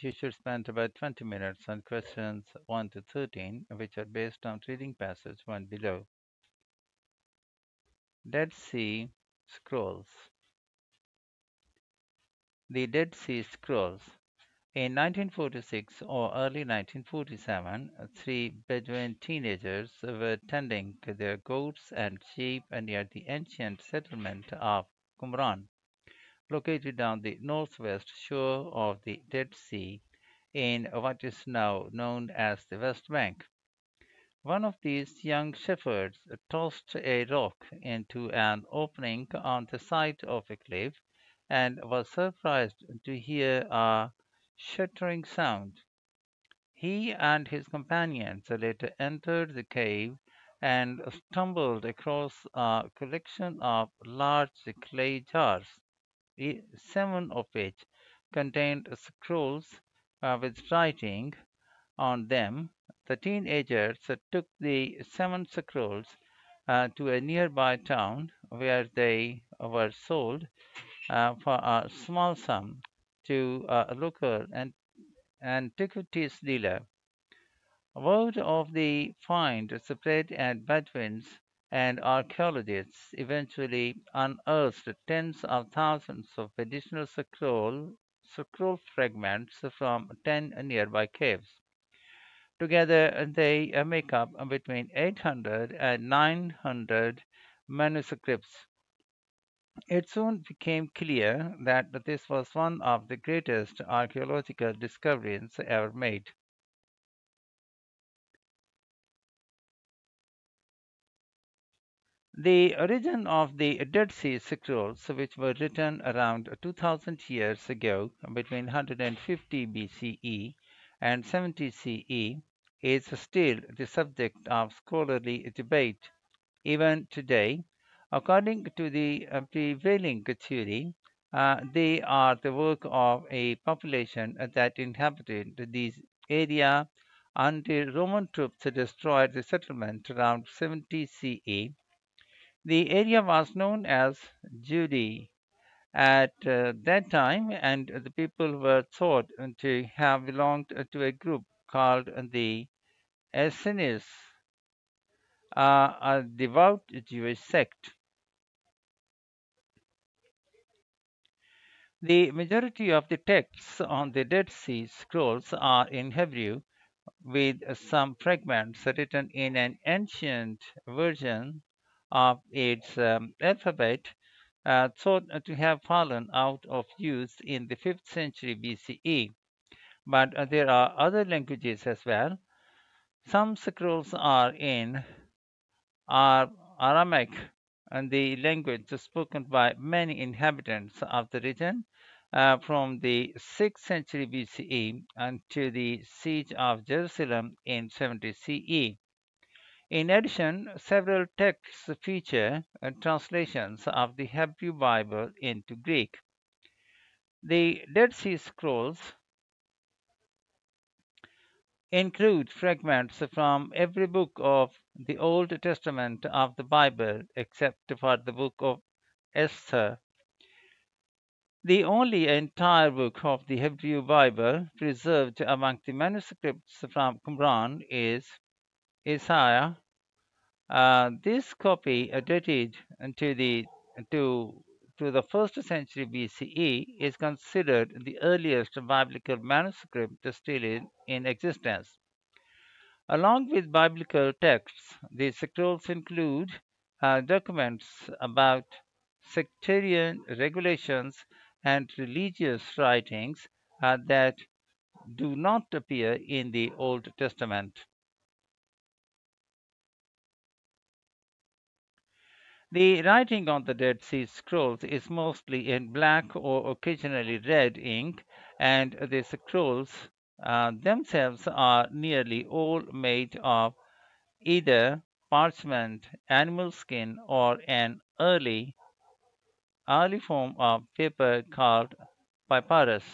you should spend about 20 minutes on questions 1 to 13, which are based on reading passage 1 below. Dead Sea Scrolls. The Dead Sea Scrolls. In 1946 or early 1947, three Bedouin teenagers were tending their goats and sheep near the ancient settlement of Qumran, located on the northwest shore of the Dead Sea in what is now known as the West Bank. One of these young shepherds tossed a rock into an opening on the side of a cliff and was surprised to hear a shattering sound. He and his companions later entered the cave and stumbled across a collection of large clay jars, seven of which contained scrolls uh, with writing on them. The teenagers took the seven scrolls uh, to a nearby town where they were sold uh, for a small sum to a local antiquities dealer. Word of the find spread and Bedouins and archaeologists eventually unearthed tens of thousands of additional scroll, fragments from 10 nearby caves. Together, they make up between 800 and 900 manuscripts it soon became clear that this was one of the greatest archaeological discoveries ever made. The origin of the Dead Sea Scrolls, which were written around 2000 years ago, between 150 BCE and 70 CE, is still the subject of scholarly debate. Even today, According to the uh, prevailing theory, uh, they are the work of a population that inhabited this area until Roman troops destroyed the settlement around 70 CE. The area was known as Judea at uh, that time, and the people were thought to have belonged to a group called the Essenes, uh, a devout Jewish sect. The majority of the texts on the Dead Sea Scrolls are in Hebrew, with some fragments written in an ancient version of its um, alphabet uh, thought to have fallen out of use in the 5th century BCE. But uh, there are other languages as well. Some scrolls are in are Aramaic, and the language spoken by many inhabitants of the region uh, from the 6th century BCE until the siege of Jerusalem in 70 CE. In addition, several texts feature uh, translations of the Hebrew Bible into Greek. The Dead Sea Scrolls include fragments from every book of the Old Testament of the Bible except for the book of Esther the only entire book of the Hebrew Bible preserved among the manuscripts from Qumran is Isaiah. Uh, this copy, dated to the to to the first century BCE, is considered the earliest biblical manuscript still in, in existence. Along with biblical texts, the scrolls include uh, documents about sectarian regulations and religious writings uh, that do not appear in the Old Testament. The writing on the Dead Sea Scrolls is mostly in black or occasionally red ink, and the scrolls uh, themselves are nearly all made of either parchment, animal skin, or an early early form of paper called papyrus.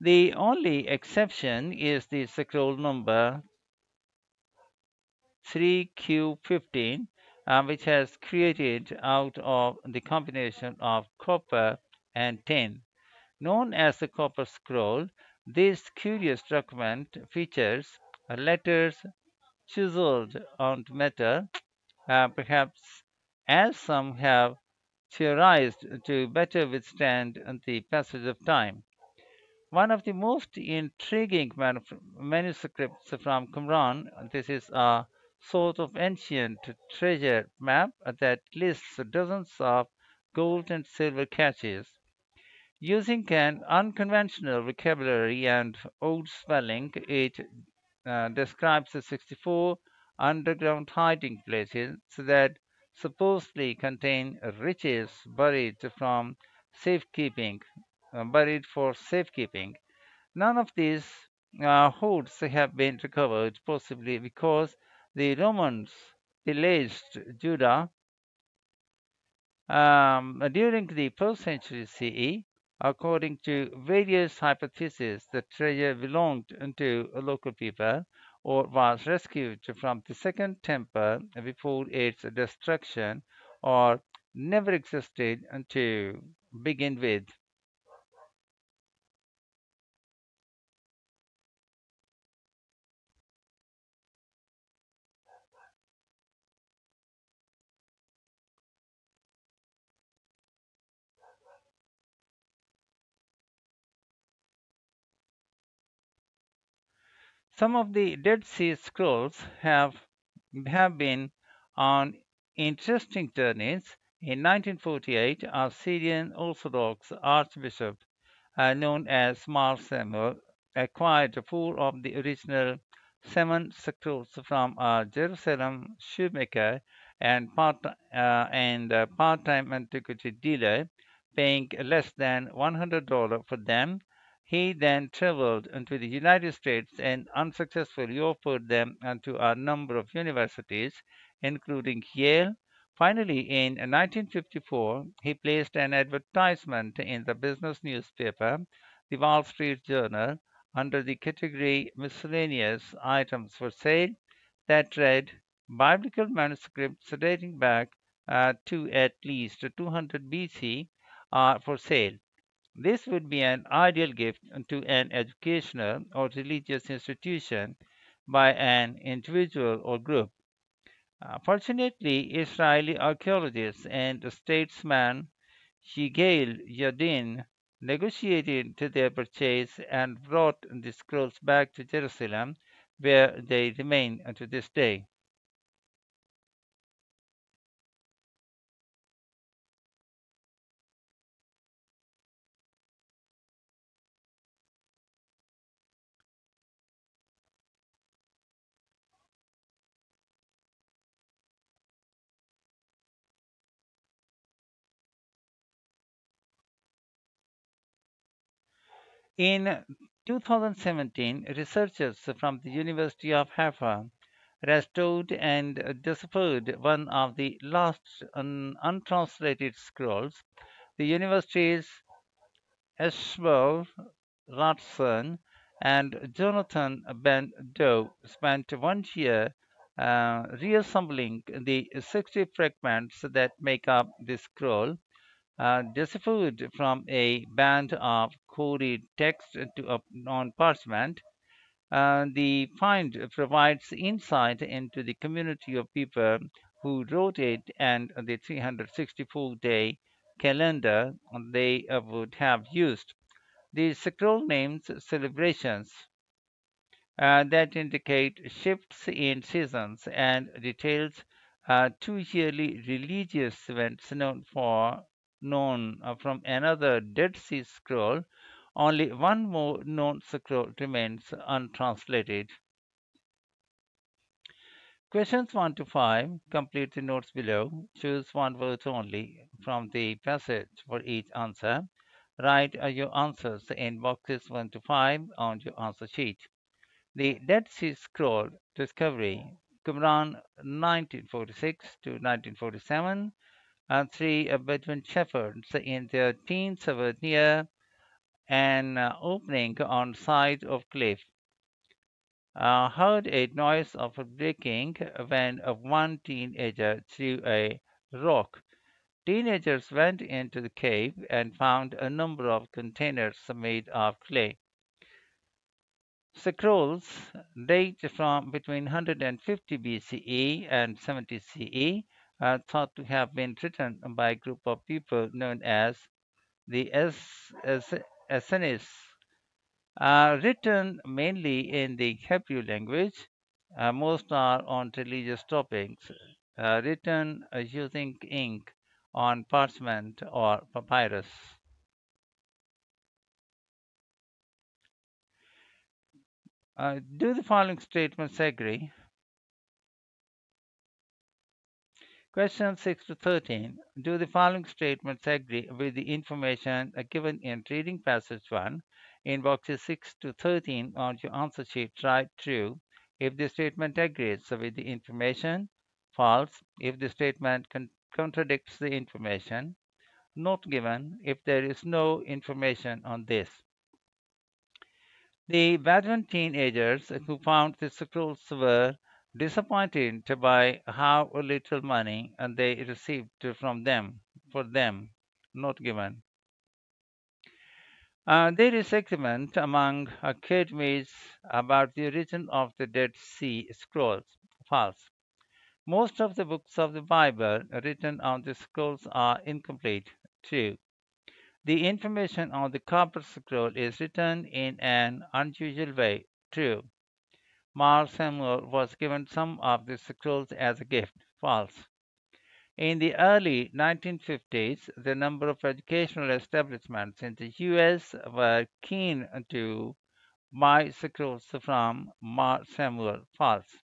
The only exception is the scroll number 3Q15, uh, which has created out of the combination of copper and tin. Known as the Copper Scroll, this curious document features letters chiseled onto metal, uh, perhaps as some have theorized to better withstand the passage of time. One of the most intriguing manuscripts from Qumran, this is a sort of ancient treasure map that lists dozens of gold and silver caches. Using an unconventional vocabulary and old spelling, it uh, describes 64 underground hiding places that supposedly contain riches buried from safekeeping, uh, buried for safekeeping. None of these uh, hoards have been recovered, possibly because the Romans pillaged Judah um, during the first century CE According to various hypotheses, the treasure belonged to a local people or was rescued from the Second Temple before its destruction or never existed to begin with. Some of the Dead Sea Scrolls have, have been on interesting journeys. In 1948, a Syrian Orthodox archbishop uh, known as Mar Samuel acquired four of the original seven scrolls from a Jerusalem shoemaker and part uh, and part-time antiquity dealer, paying less than $100 for them he then traveled into the United States and unsuccessfully offered them to a number of universities, including Yale. Finally, in 1954, he placed an advertisement in the business newspaper, the Wall Street Journal, under the category Miscellaneous Items for Sale that read Biblical manuscripts dating back uh, to at least 200 BC are for sale. This would be an ideal gift to an educational or religious institution by an individual or group. Uh, fortunately, Israeli archaeologist and statesman Yigael Yadin negotiated their purchase and brought the scrolls back to Jerusalem, where they remain to this day. In 2017, researchers from the University of Haifa restored and deciphered one of the last un- untranslated scrolls. The university's Eshbal Ratzon and Jonathan Ben Doe spent one year uh, reassembling the 60 fragments that make up the scroll uh, deciphered from a band of coded text to, on parchment. Uh, the find provides insight into the community of people who wrote it and the 364 day calendar they would have used. The scroll names celebrations uh, that indicate shifts in seasons and details uh, two yearly religious events known for known uh, from another Dead Sea Scroll, only one more known scroll remains untranslated. Questions 1 to 5 complete the notes below. Choose one word only from the passage for each answer. Write uh, your answers in boxes 1 to 5 on your answer sheet. The Dead Sea Scroll discovery, Qumran 1946 to 1947, and three Bedouin shepherds in their teens were near an opening on side of cliff. Uh, heard a noise of breaking when one teenager threw a rock. teenagers went into the cave and found a number of containers made of clay. Scrolls date from between 150 BCE and 70 CE, are thought to have been written by a group of people known as the Essenes, are written mainly in the Hebrew language. Uh, most are on religious topics, uh, written uh, using ink on parchment or papyrus. Uh, do the following statements agree? Question 6 to 13. Do the following statements agree with the information uh, given in reading passage 1 in boxes 6 to 13 on your answer sheet? Write true if the statement agrees with the information, false if the statement con contradicts the information, not given if there is no information on this. The Bedouin teenagers who found the scrolls were disappointed by how little money they received from them for them, not given. Uh, there is agreement among academies about the origin of the Dead Sea Scrolls. False. Most of the books of the Bible written on the scrolls are incomplete. True. The information on the copper scroll is written in an unusual way. True. Mar Samuel was given some of the scrolls as a gift. False. In the early 1950s, the number of educational establishments in the U.S. were keen to buy scrolls from Mar Samuel. False.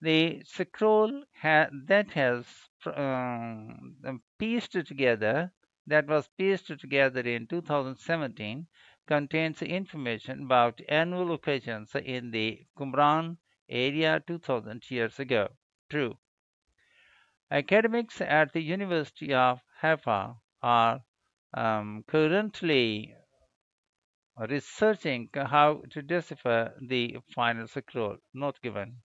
The scroll ha that has um, pieced together that was pieced together in 2017 contains information about annual occasions in the Qumran area 2000 years ago. True. Academics at the University of Haifa are um, currently researching how to decipher the final scroll, not given.